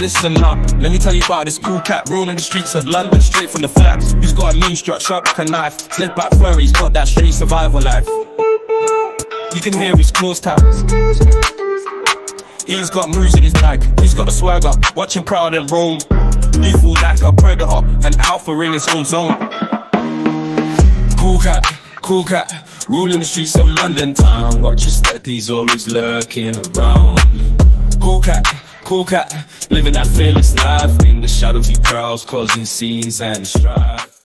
Listen up, let me tell you about this cool cat ruling the streets of London straight from the flats. He's got a mean strut, sharp like a knife. Slid back fur, he's got that street survival life. You can hear his close tap. He's got moves in his bag, he's got a swagger, watching proud and roam. Lethal like a predator, an alpha in his own zone. Cool cat, cool cat, ruling the streets of London town. Watch your step, he's always lurking around. Cool cat, cool cat, living that fearless life. In the shadows he prowls, causing scenes and strife.